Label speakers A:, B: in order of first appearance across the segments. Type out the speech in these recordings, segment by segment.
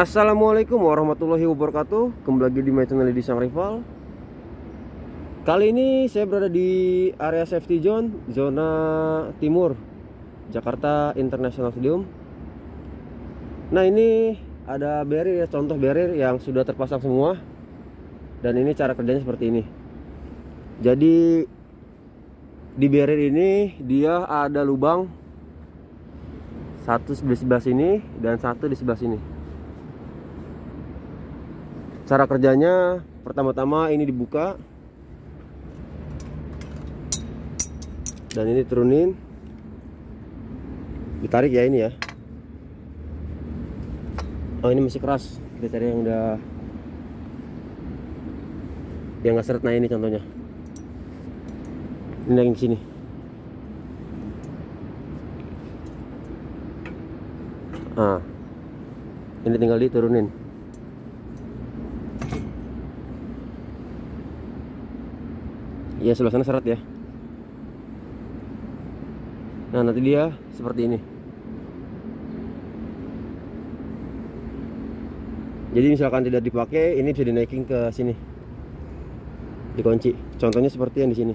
A: Assalamualaikum warahmatullahi wabarakatuh. Kembali lagi di my channel di Sang Rival. Kali ini saya berada di area safety zone Zona Timur Jakarta International Stadium. Nah ini ada barrier ya Contoh barrier yang sudah terpasang semua. Dan ini cara kerjanya seperti ini. Jadi Di barrier ini Dia ada lubang. Satu di sebelah sini Dan satu di sebelah sini cara kerjanya pertama-tama ini dibuka. Dan ini turunin. Ditarik ya ini ya. Oh ini masih keras. Kita cari yang udah yang nggak seret. Nah ini contohnya. Ini lagi sini ah. Ini tinggal diturunin ya sebelah sana seret ya. Nah nanti dia seperti ini. Jadi misalkan tidak dipakai ini bisa dinaikin ke sini. Dikunci. Contohnya seperti yang di sini.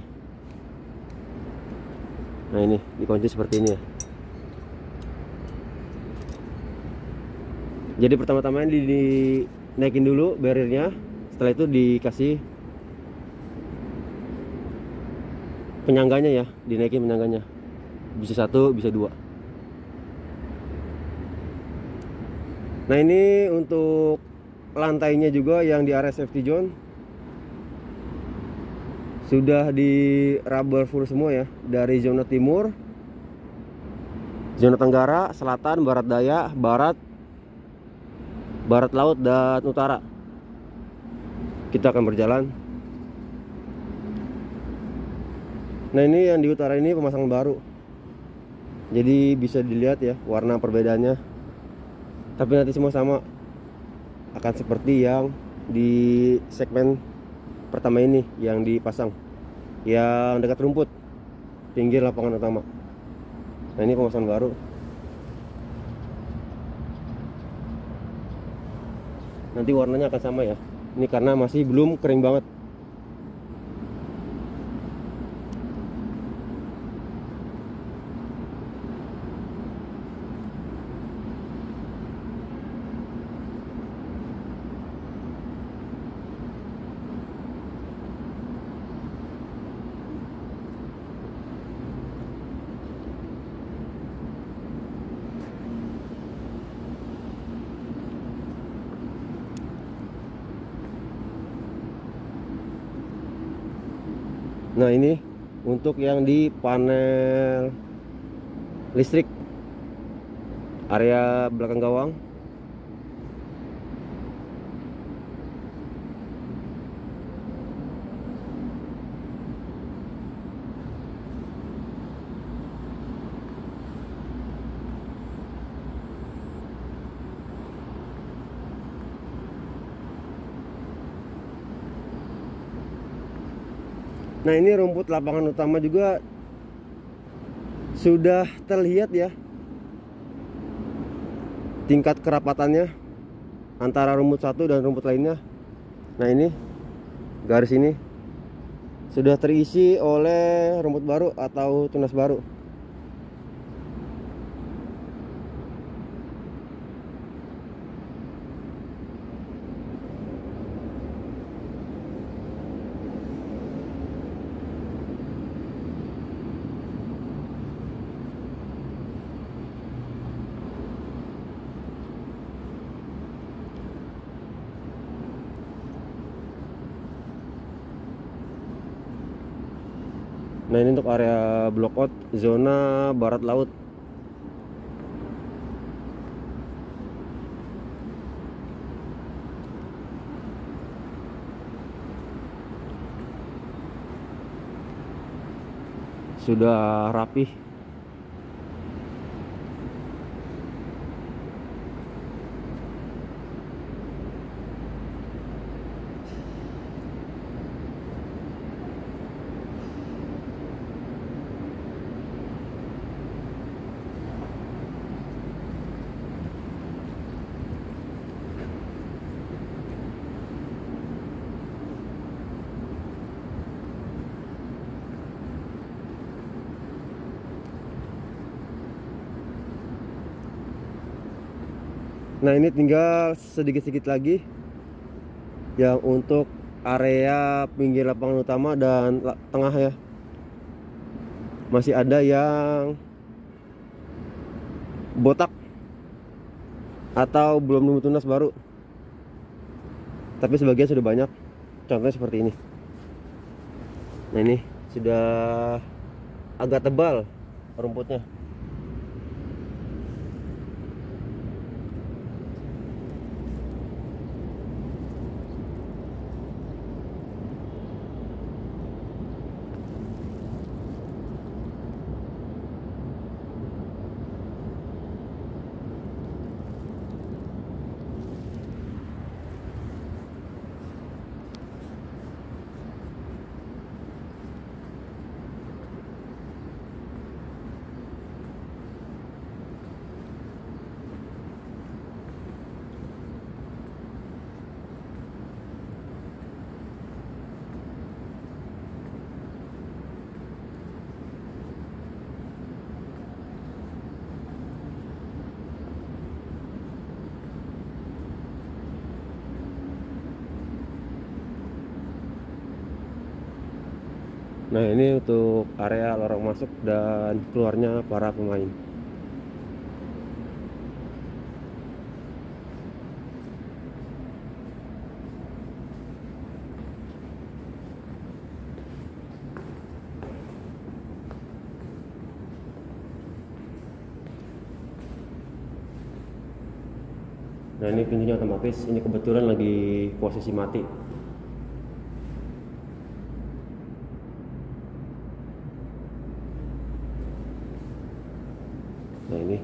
A: Nah ini dikunci seperti ini ya. Jadi pertama-tama ini dinaikin dulu barriernya. Setelah itu dikasih penyangganya ya dinaikin penyangganya. Bisa satu bisa dua. Nah ini untuk lantainya juga yang di area safety zone. Sudah di rubber full semua ya dari zona timur zona tenggara selatan barat daya barat barat laut dan utara. Kita akan berjalan Nah ini yang di utara ini pemasangan baru. Jadi bisa dilihat ya warna perbedaannya. Tapi nanti semua sama. Akan seperti yang di segmen pertama ini Yang dipasang. Yang dekat rumput Pinggir lapangan utama. Nah ini pemasangan baru. Nanti warnanya akan sama ya. Ini karena masih belum kering banget Nah ini untuk yang di panel listrik. Area belakang gawang Nah ini rumput lapangan utama juga sudah terlihat ya tingkat kerapatannya antara rumput satu dan rumput lainnya. Nah ini garis ini sudah terisi oleh rumput baru atau tunas baru. Nah ini untuk area block out zona barat laut. Sudah rapih nah ini tinggal sedikit-sedikit lagi yang untuk area pinggir lapangan utama dan tengah ya. Masih ada yang botak atau belum nemu tunas baru. Tapi sebagian sudah banyak contohnya seperti ini. Nah ini sudah agak tebal rumputnya Nah ini untuk area lorong masuk dan keluarnya para pemain. Nah ini pintunya otomatis, ini kebetulan lagi posisi mati nah ini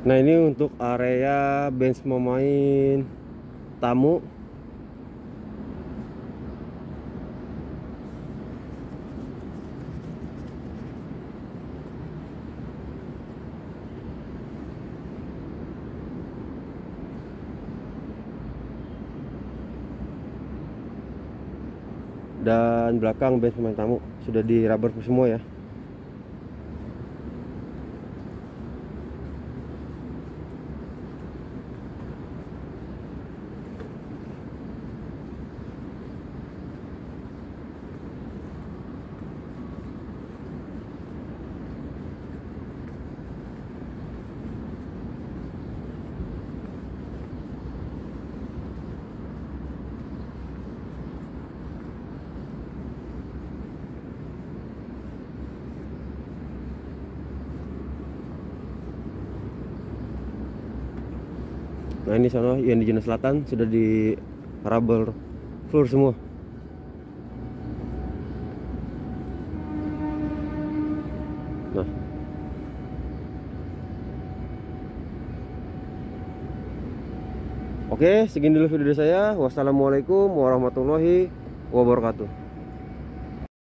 A: Nah ini untuk area bench pemain tamu. Dan belakang bench pemain tamu sudah di rubber semua ya Nah ini sana yang di Jena Selatan sudah di rubber floor semua. Nah. Oke, segini dulu video saya. Wassalamualaikum warahmatullahi wabarakatuh.